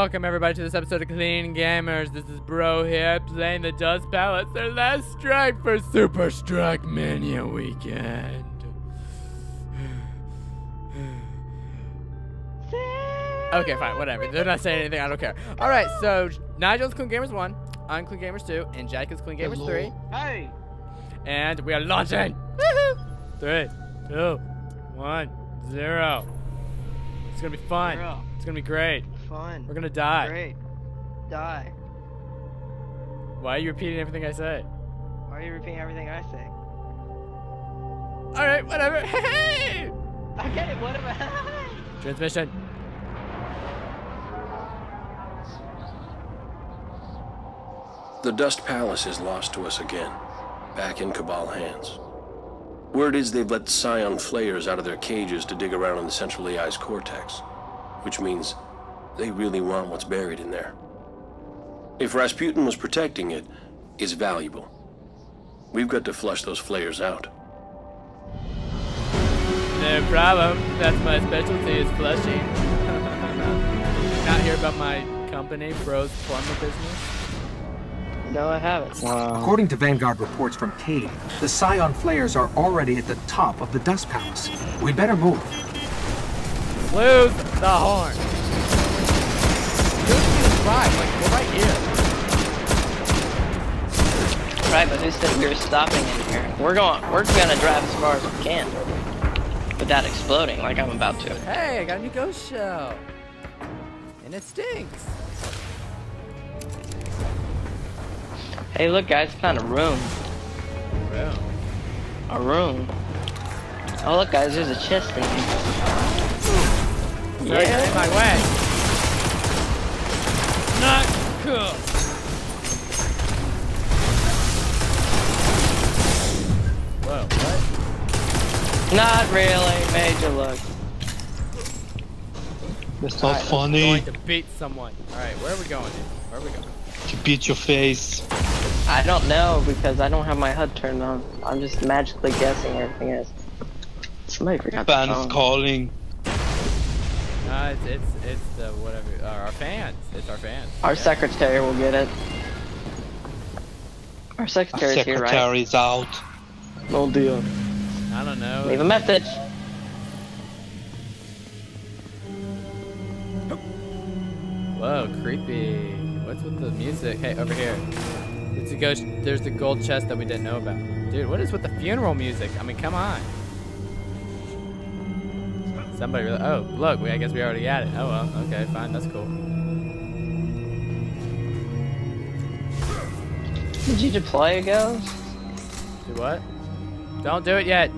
welcome everybody to this episode of Clean Gamerz. This is Bro here playing the Dust Palace, their last strike for Super Strike Mania weekend. okay, fine, whatever. They're not saying anything, I don't care. Alright, so Nigel's Clean Gamerz 1, I'm Clean Gamerz 2, and Jack is Clean Gamerz Hello. 3. Hey! And we are launching! Three, two, one, zero. It's gonna be fun. Zero. It's gonna be great. Fun. We're gonna die. Great. Die. Why are you repeating everything I say? Why are you repeating everything I say? Alright, whatever. Hey! Okay, whatever. Transmission. The Dust Palace is lost to us again, back in Cabal hands. Word is they've let Scion Flayers out of their cages to dig around in the Central AI's cortex, which means they really want what's buried in there. If Rasputin was protecting it, it's valuable. We've got to flush those flayers out. No problem. That's my specialty is flushing. Not hear about my company, Bros Plumber Business? no, I haven't. According to Vanguard reports from Cayde, the Scion flayers are already at the top of the Dust Palace. We'd better move. Lose the horn. Who's? Like, we're right here. Right, but who said we were stopping in here? We're going. We're gonna drive as far as we can, without exploding, like I'm about to. Hey, I got a new ghost shell. And it stinks. Hey, look, guys, found a room. Bro. A room. Oh, look, guys, there's a chest in here. Get in my way. Not. Whoa, what? Not really. Major look. That's not Alright, funny. Going to beat someone. Alright, where are we going? Where are we going? To beat your face. I don't know because I don't have my HUD turned on. I'm just magically guessing everything is. Somebody forgot the Fans phone. calling. Uh, it's, it's, it's the whatever, uh, our fans. It's our fans. Our Yeah. secretary will get it. Our Our secretary's here, right? secretary is out. No deal. I don't know. Leave a message. Whoa, creepy. What's with the music? Hey, over here. It's a ghost. There's the gold chest that we didn't know about. Dude, what is with the funeral music? I mean, come on. Somebody really. Oh, look. We, I guess we already got it. Oh well. Okay, fine. That's cool. Did you deploy a ghost? Do what? Don't do it yet.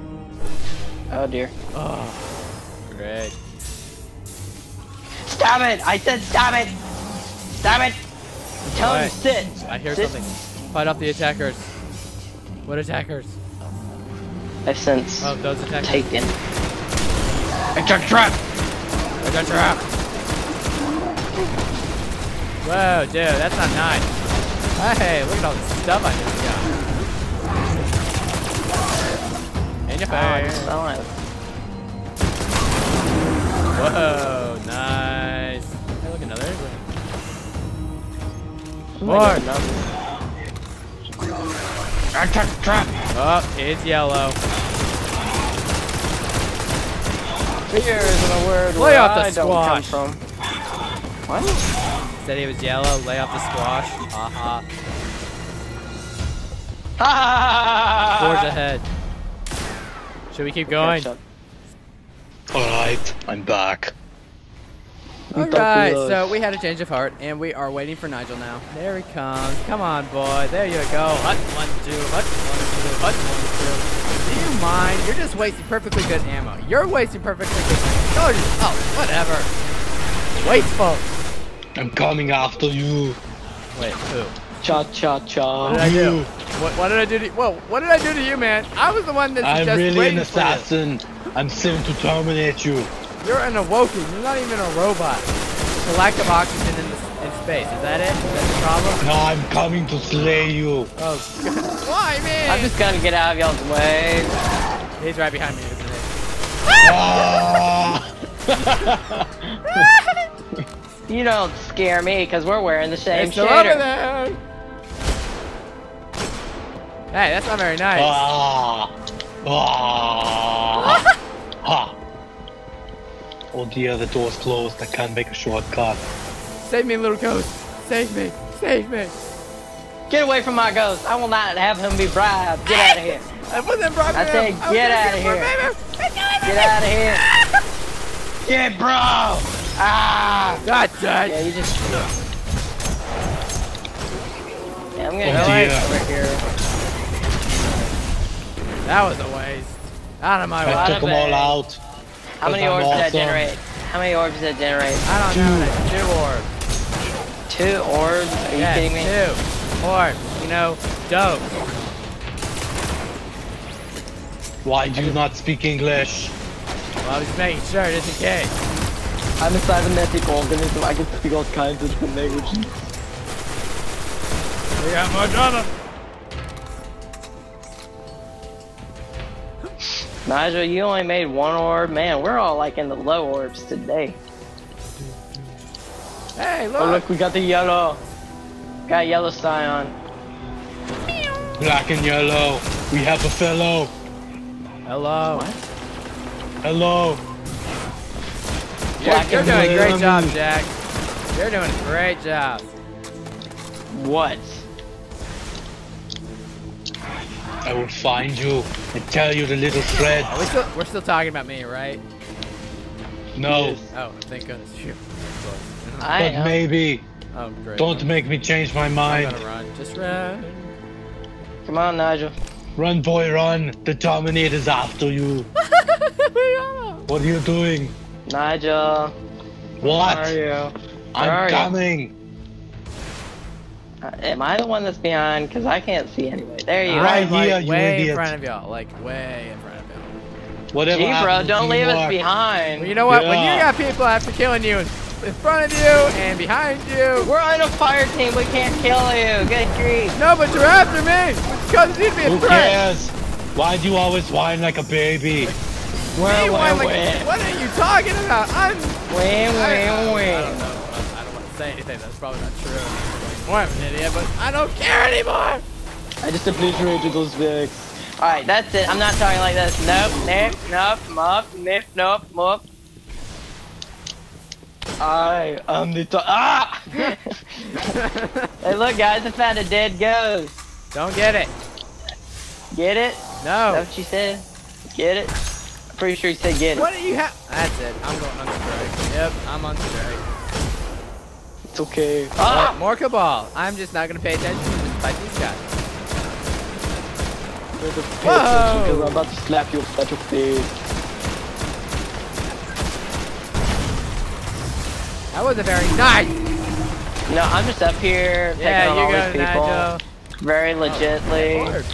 Oh dear. Oh, great. Stop it! I said stop it! Stop it! Tell him Wait. to sit! I hear Sit. something. Fight off the attackers. What attackers? I sense Oh, those attackers. taken. It's a trap! I got trap. Whoa, dude, that's not nice. Hey, look at all this stuff I just got. In your Oh, I face. just fell in. Whoa, nice. Hey, look, another ring. Oh my More. God, no. Attack trap! Oh, it's yellow. Fear isn't a word Lay where off the I don't come squash. from. What? Said he was yellow. Lay off the squash. Haha. Forge Forge ahead. Should we keep going? Alright, I'm back. Alright, so we had a change of heart, and we are waiting for Nigel now. There he comes. Come on, boy. There you go. Hut one, two, hut one, two, hut one, two. You mind? You're just wasting perfectly good ammo. You're wasting perfectly good ammo. Just, oh, whatever. Wasteful. I'm coming after you. Wait, who? Cha cha What did cha. I do? You. What, what did I do to you? Whoa, what did I do to you, man? I was the one that I'm suggested really an you. assassin. I'm sent to terminate you. You're an awoken. You're not even a robot. The lack of oxygen in, the, in space. Is that it? Is that the problem? Now I'm coming to slay you. Oh, why me? I'm just gonna get out of y'all's way. He's right behind me, isn't he? Ah! You don't scare me because we're wearing the same They're still over there. Hey, that's not very nice. Ah! Ah! ha! Oh dear, the door's closed. I can't make a shortcut. Save me, little ghost. Save me. Save me. Get away from my ghost. I will not have him be bribed. Get out of here. I wasn't brought I me said. I get gonna outta get more here. baby. Get out of here. Get bro. Ah. God damn. Yeah, you just. Yeah, I'm gonna Oh, go dear. over here. That was a waste. Out of my way. I took them all out. How many I'm orbs did that awesome. generate? How many orbs did that generate? I don't know. Two orbs. Two orbs? Are you yeah, kidding me? Two. Or, you know, dope. Why do you not speak English? Well, I was just making sure just in case. I'm a cybernetic organism. I can speak all kinds of different languages. We got more drama. Nigel, you only made one orb. Man, we're all like in the low orbs today. Hey, oh, look. Oh look, we got the yellow. Got yellow scion. Black and yellow. We have a fellow. Hello. What? Hello. You're, you're doing a great job, Jack. You're doing a great job. What? I will find you and tell you the little Are oh, we thread. still, we're still talking about me, right? No, Yes. Oh, thank goodness. Phew. Close. I but am. maybe. Oh, great. Don't make me change my I'm mind. gonna run. Just run. Come on, Nigel. Run, boy, run. The Terminator's after you. What are you doing? Nigel. What? Where are you? Where I'm are you? coming. Uh, Am I the one that's behind? Because I can't see anyway. There you Right I'm, are. like, here, you way in front of y'all. Like, way in front of y'all. Whatever Gee, bro, don't leave us behind. Well, you know what? When you got people after killing you in front of you and behind you. We're on a fire team. We can't kill you. Get grief. No, but you're after me. Because you need to be a Who threat. cares? Why do you always whine like a baby? Where, Me, why, where, like, where? What are you talking about? I'm. Where, I, I where, don't know. I don't want to say anything that's probably not true. Well, I'm an idiot, but I don't care anymore. I just obliterated those Vicks. Alright, that's it. I'm not talking like this. Nope, nope, nope, nope, nope, nope, nope. I am the to- Ah! hey, look, guys, I found a dead ghost. Don't get it. Get it? Is that No. what you said? Get it? I'm pretty sure you said get it. What do you have? That's it. I'm going on strike. Yep, I'm on strike. It's okay. Ah! Ah! More cabal. I'm just not gonna pay attention to this fight these guys. Whoa! Because I'm about to slap you upside your face. That wasn't very nice. No, I'm just up here taking Yeah, on all these people Nigel. very oh, legitly. Lord.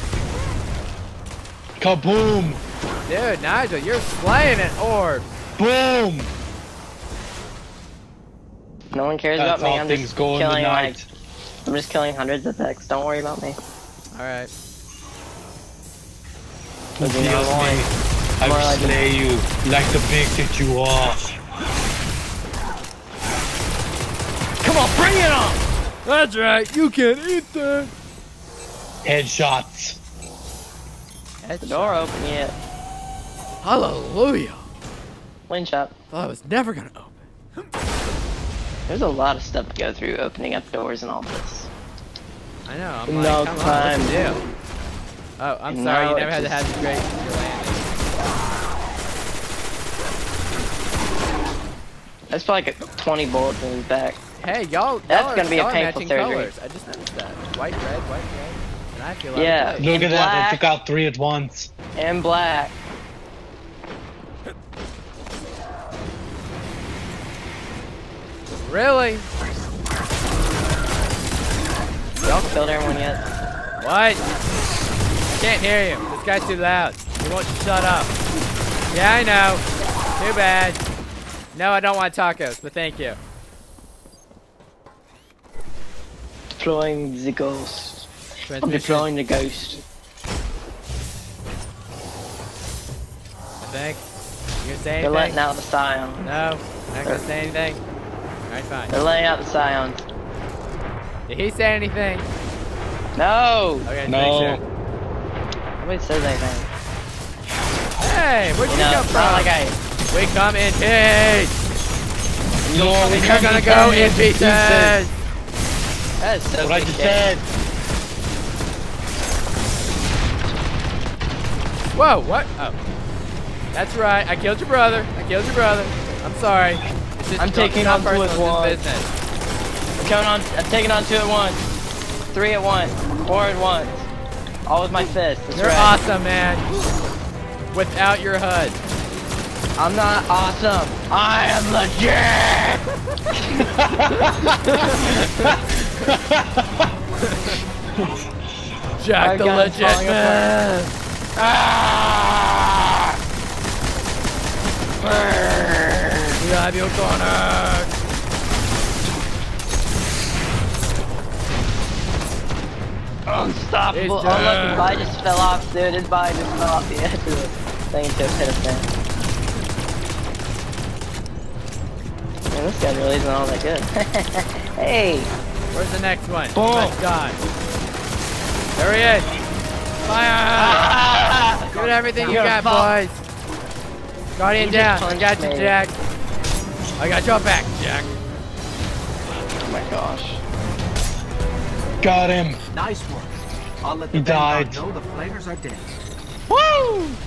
Kaboom! Dude, Nigel, you're slaying it, orb. Boom! No one cares That's about me. I'm just go in the killing like. I'm just killing hundreds of techs. Don't worry about me. All right. Who But you know fears what? me? I will like- slay you like the pig that you are. Bring it on! That's right. You can't eat that. Headshots. The door open yet. Hallelujah. Wind shot. Thought it was never gonna open. There's a lot of stuff to go through opening up doors and all this. I know. I'm No come time. on, what's the deal? Oh, I'm And sorry. You never had to just- have the great landing. That's probably like a 20 bullets in his back. Hey, y'all. That's gonna be a painful matching surgery. colors. I just noticed that. White, red, white, red. And I feel like Yeah. that. Look In at that, I took out three at once. And black. Really? Y'all killed everyone yet? What? I can't hear you. This guy's too loud. He won't shut up. Yeah, I know. Too bad. No, I don't want tacos, but thank you. Deploying the ghost. I'm deploying the ghost. I think. You gonna say They're letting out the scion. No, not gonna say anything. Alright, fine. They're laying out the scions. Did he say anything? No! Okay, No. make sure. Nobody says anything. Hey, where'd you, You know, come from? not like I. we come in peace. No, we And you're can't gonna go in with pieces. That is so What I just said. Whoa, what? Oh. That's right. I killed your brother. I killed your brother. I'm sorry. I'm taking on two at once. I'm coming on. I'm taking on two at once. Three at once. Four at once. All with my fist. That's You're right. awesome, man. Without your HUD. I'm not awesome. I am legit. Jack the legit man. Ah! We have you cornered. Unstoppable. Oh look, his body just fell off, dude. His body just fell off the edge of the thing into a pit of sand. Man, this gun really isn't all that good. hey, Where's the next one? Boom. My God. There he is. Fire! Give it everything you got, boys. Guardian You down. I got you. Jack. I got your back, Jack. oh my gosh. Got him. Nice work. I'll let the He died. know the flayers are dead.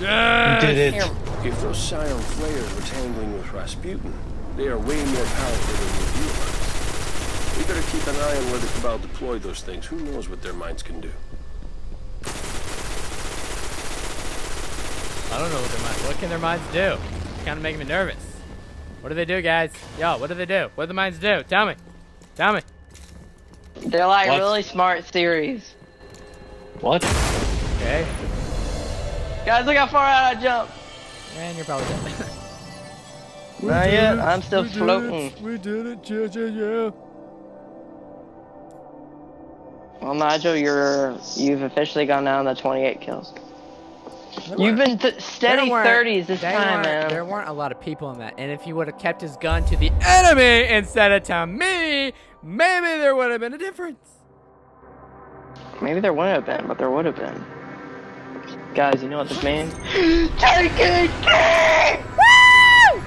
Yeah. Did it. If those Scion flayers were tangling with Rasputin, they are way more powerful than we realize. We better keep an eye on where the Cabal deploy those things. Who knows what their minds can do? I don't know what their minds. What can their minds do? It's kind of making me nervous. What do they do, guys? Yo, what do they do? What do the minds do? Tell me. Tell me. they're like What? really smart theories. What? Okay. Guys, look how far out I jumped. And you're probably dead. Not yet. I'm still floating. We did it. Yeah, yeah, yeah. Well, Nigel, you're you've officially gone down to 28 kills. There You've been steady 30s this time, man. There weren't a lot of people in that. And if he would have kept his gun to the enemy instead of to me, maybe there would have been a difference. Maybe there wouldn't have been, but there would have been. Guys, you know what this means? Take it! Woo!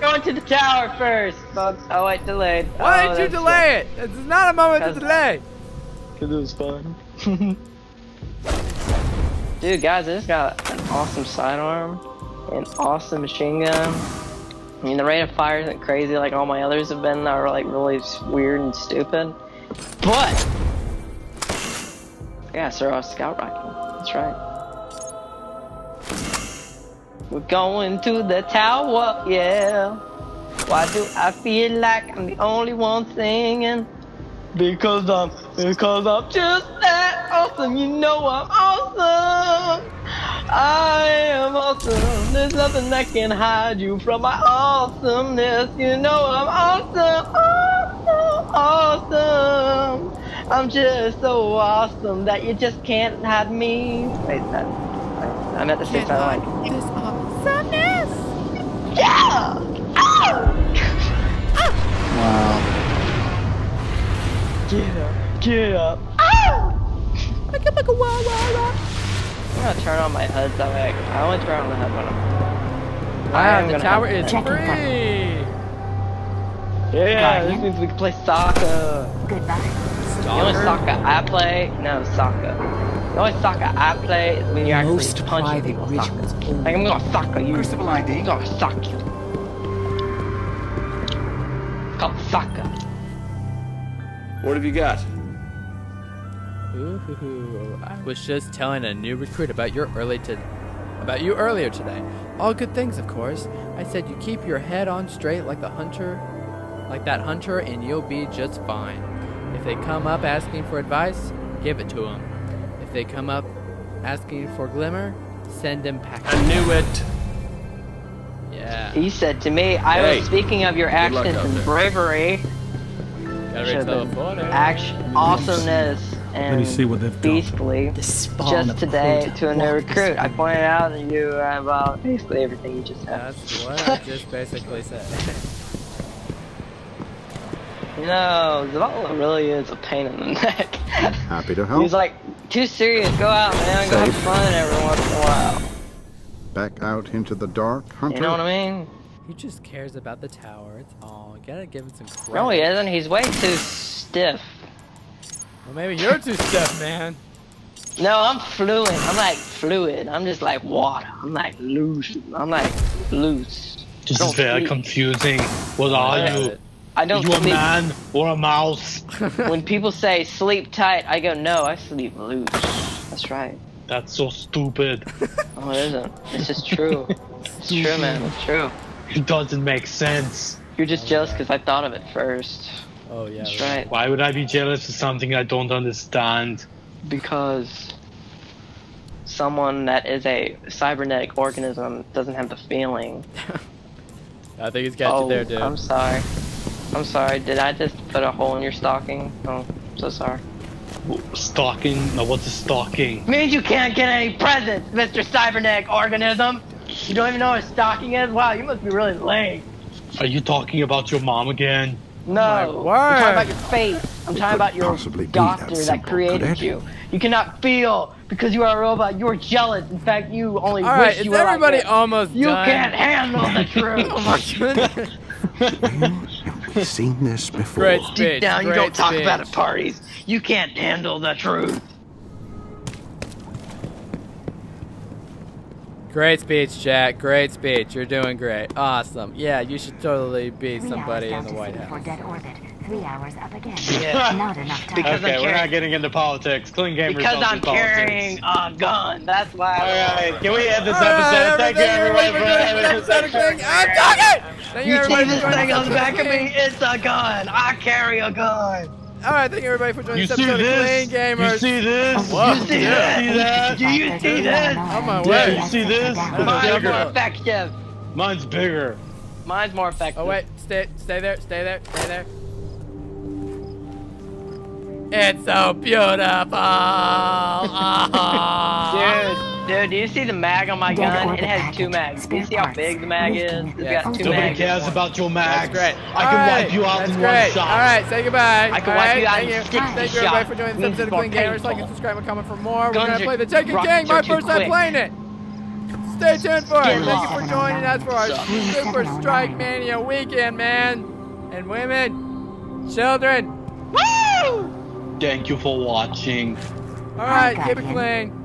Going to the tower first, folks. Oh wait, delayed. Why oh, did you delay it? This is not a moment to delay. Cause it was fun. Dude, guys, I just got an awesome sidearm, an awesome machine gun. I mean, the rate of fire isn't crazy like all my others have been. That are like really weird and stupid. But yeah, sir, I was scout rocking. That's right. We're going to the tower, yeah. Why do I feel like I'm the only one singing? Because I'm, because I'm just that awesome. You know I'm awesome. I am awesome. There's nothing that can hide you from my awesomeness. You know I'm awesome, awesome, awesome. I'm just so awesome that you just can't hide me. Wait, that. I, I meant to say something like, this awesomeness. yeah. Ow! Wow. Get up, get up. Like a, like a wah, wah, wah. I'm gonna turn on my HUD that way. I only turn on the HUD when I'm. I Wow, am the gonna tower have- is Checking free. Yeah, this means we can play soccer. Goodbye. The only soccer I play, no soccer. The only soccer I play is when you're actually Most punching private people. rituals Soccer. Like I'm gonna soccer you. Crucible ID. I'm gonna sock you. It's called soccer. What have you got? Ooh, I was just telling a new recruit about your early to about you earlier today. All good things, of course. I said you keep your head on straight like the hunter, like that hunter, and you'll be just fine. If they come up asking for advice, give it to them. If they come up asking for glimmer, send them packing. I knew it. Yeah, He said to me, I Hey, was speaking of your good actions and there. bravery, gotta should've reach level been eh? 40. action, awesomeness, and me see what they've done. beastly. The just of today Crota to a new walked recruit. I pointed out that you uh, about basically everything you just said. That's what I just basically said. You know, Zavala really is a pain in the neck. Happy to help. He's like, too serious. Go out, man. Go have fun every once in a while. Back out into the dark, Hunter. You know what I mean? He just cares about the tower. It's all. You gotta give him some credit. No, he isn't. He's way too stiff. Well, maybe you're too stiff, man. No, I'm fluid. I'm like fluid. I'm just like water. I'm like loose. I'm like loose. This is very sleep. confusing. What are Yeah. you? I don't you a man or a mouse? When people say sleep tight, I go, no, I sleep loose. That's right. That's so stupid. Oh, it isn't. It's just true. It's true, man. It's true. It doesn't make sense. You're just jealous because I thought of it first. Oh yeah. That's right. Why would I be jealous of something I don't understand? Because someone that is a cybernetic organism doesn't have the feeling. I think he's got oh, you there, oh, dude. I'm sorry. I'm sorry. Did I just put a hole in your stocking? Oh, so sorry. Stalking? No, what's a stalking? Means you can't get any presents, Mr. Cybernetic organism. You don't even know what a stocking is? Wow, you must be really lame. Are you talking about your mom again? No, my I'm talking about your face. I'm talking about your possibly doctor that that, created you. You cannot feel because you are a robot. You are jealous. In fact, you only All wish right, you were everybody like this. almost You done? can't handle the truth. oh my goodness. Have we seen this before? Great speech. Deep down, you don't talk about it at parties. You can't handle the truth. Great speech, Jack. Great speech. You're doing great. Awesome. Yeah, you should totally be Three somebody in the down to White for House. dead orbit. Three hours up again. Yeah. Not enough time. Because okay, I'm we're not getting into politics. Clean game Because I'm in politics. carrying a gun. That's why. Alright, can we end this All right, episode? Thank you everyone for having everybody this for doing episode. I'm talking. Thank you You everybody see this thing on the back of me? It's a gun. I carry a gun. All right, thank you everybody for joining You this see episode of this? Clean Gamerz. You see this? Whoa, You see yeah. that? Do you see this? On my Yeah, way. you see this? Mine's more bigger. effective. Mine's bigger. Mine's more effective. Oh wait, stay, stay there, stay there, stay there. It's so beautiful. Ah. Dude, dude, do you see the mag on my gun? It has two mags. Do you see how big the mag is? parts. It's Yeah. got two Nobody mags. cares about your mags. That's great. I can All wipe you out That's in great. one shot. All right, say goodbye. I can All wipe right, you out thank in you. 60 Thank you everybody for joining this Means episode of more Clean Gamerz. Like painful. and subscribe and comment for more. We're gonna play the Taken rockets King. My first time playing it. Stay tuned for it. Thank you for joining us for our Super oh Strike. Mania weekend, man. And women, children. Woo! Thank you for watching. All right, keep it Guardian. clean.